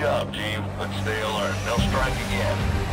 job, team, Let's stay alert. They'll strike again.